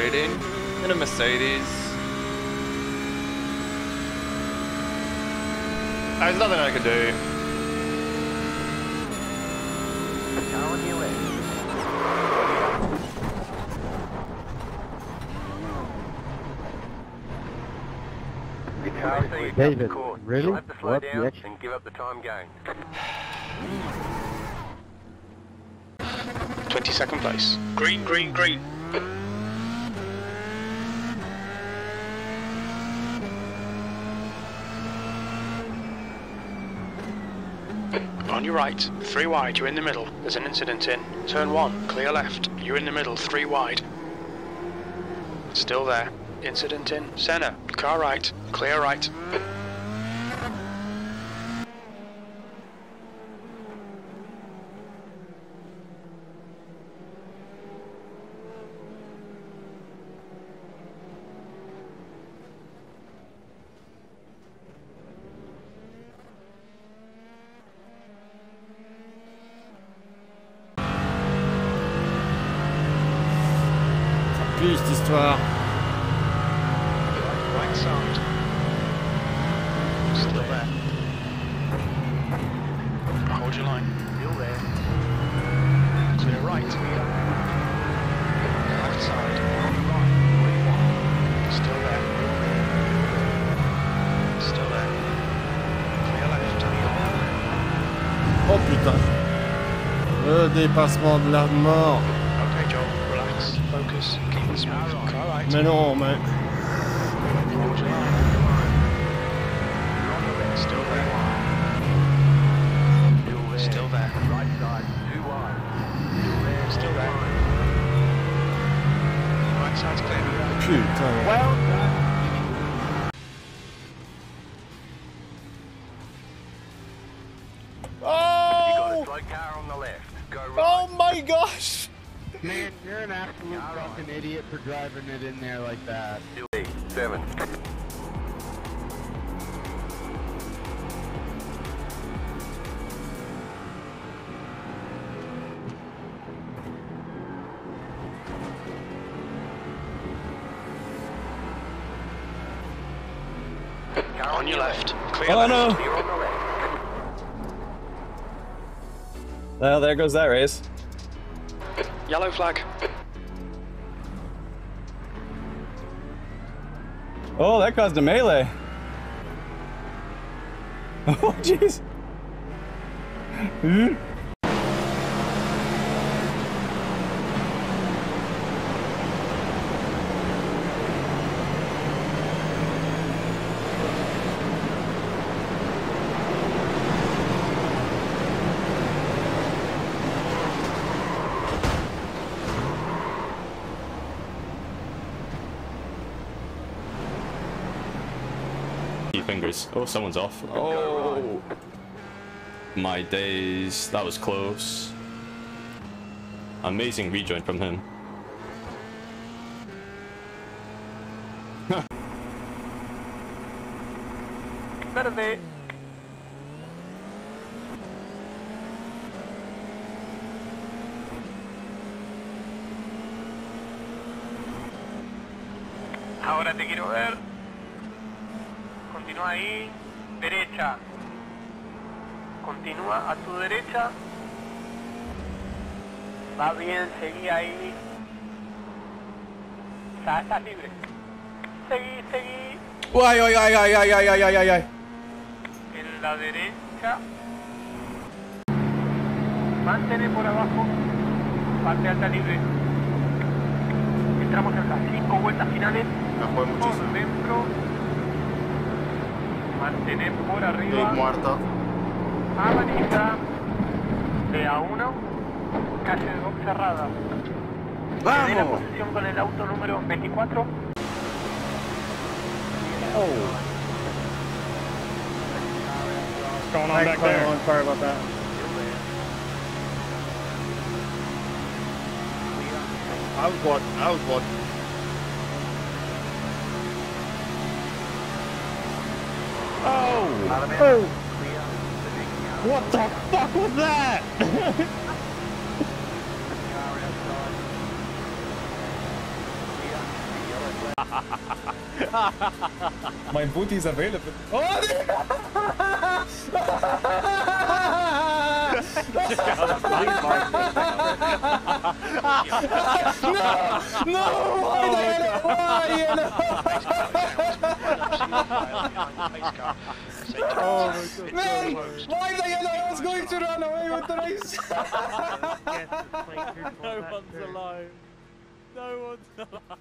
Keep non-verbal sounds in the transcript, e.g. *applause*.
Waiting in a Mercedes. There's nothing I can do. Car on your left. The car is leading up the David, really? You'll have to slow What down action? and give up the time gained. 22nd place. Green, green, green. On your right, three wide, you're in the middle. There's an incident in. Turn one, clear left. You're in the middle, three wide. Still there. Incident in. Center, car right, clear right. Clear left. Oh putain. Le dépassement de la mort. Focus. Keep it smooth. Right. Mais non, mais... Hold your line. Still there. Still there. Right side. Too wide. Still there. Right side's clear. Putain. Well done. Oh! You got a Oh! car on the left. Go oh right. Oh my gosh! Man, you're an absolute fucking idiot for driving it in there like that. Still there. Seven. On your left. Clear Oh left. no! You're on the left. Well, there goes that race. Yellow flag. Oh, that caused a melee. *laughs* Oh, jeez. Hmm? Fingers. Oh, someone's off. Oh, my days. That was close. Amazing rejoin from him. Better Verde. Ahora te quiero ver. continúa ahí, derecha. Continúa a tu derecha. Va bien, seguí ahí. Ya estás libre. Seguí, seguí. Uy, uy, ay, ay, ay, ay, ay, ay, ay. En la derecha. Mantén por abajo. Parte alta libre. Entramos en las 5 vueltas finales. No muchísimo. Dentro. Mantener por arriba. muerto. Amarilla. De a 1. Calle de box cerrada. Cede la posición con el auto número 24. going on back there? Sorry about that. I was watching. I was watching. Oh! What the fuck was that? My booty is available. Oh! no! No! Why? Why? My god. Why the hell I was going to run away with the race? *laughs* No one's alive. No one's *laughs* alive.